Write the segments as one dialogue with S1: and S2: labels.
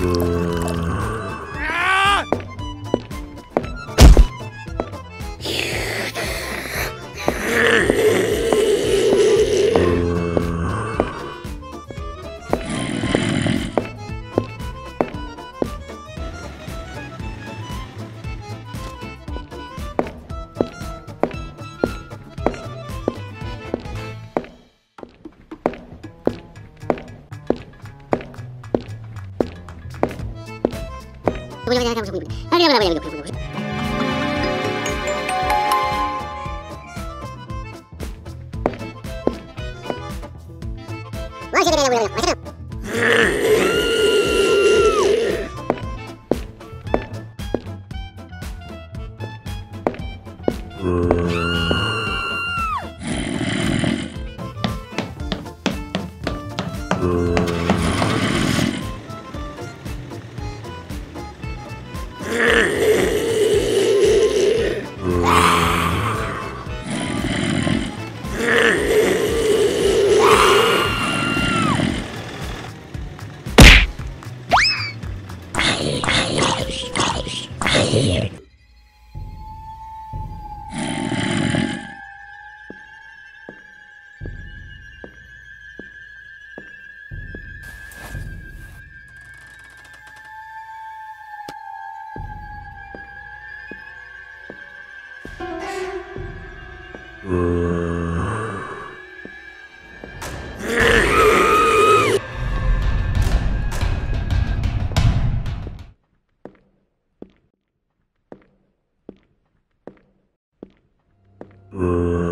S1: Brrr. Why should I Uh...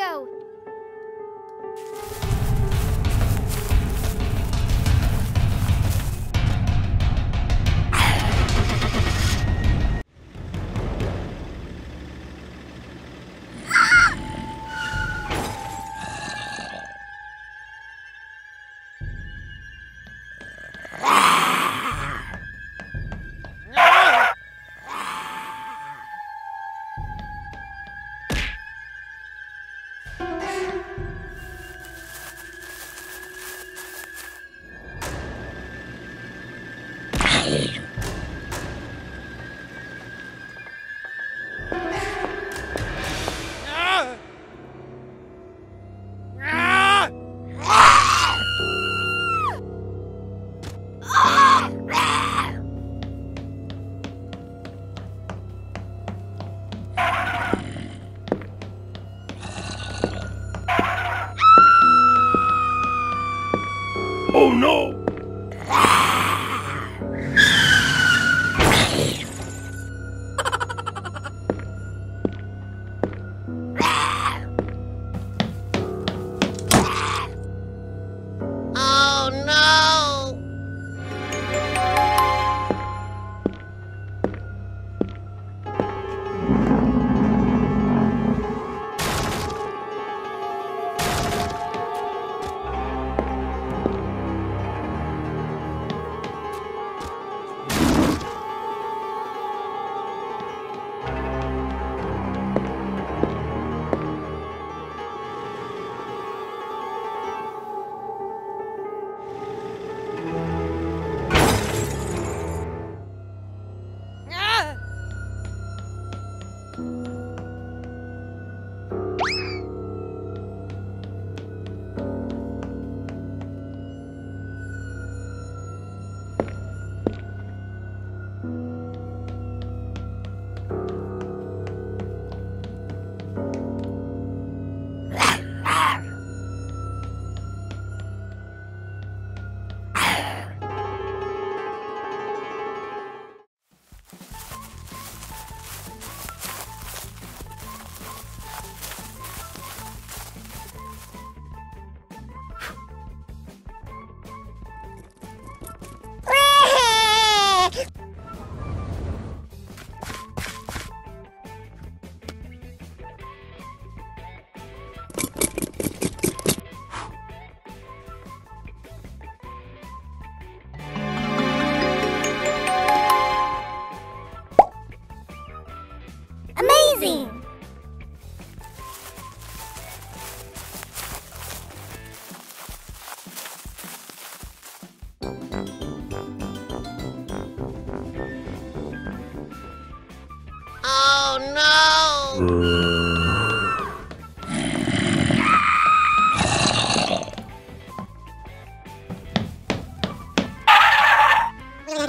S2: go.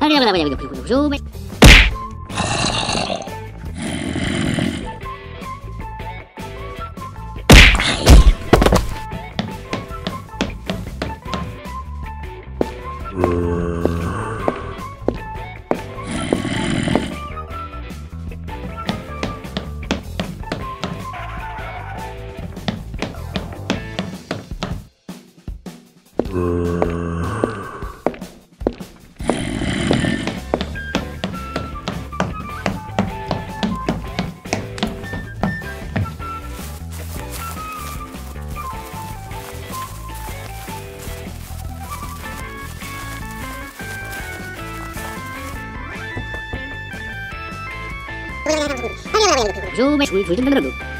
S1: Hadi 좀에 줄 불든 다는 뭐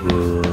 S3: Mm-hmm.